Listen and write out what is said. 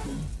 Bye.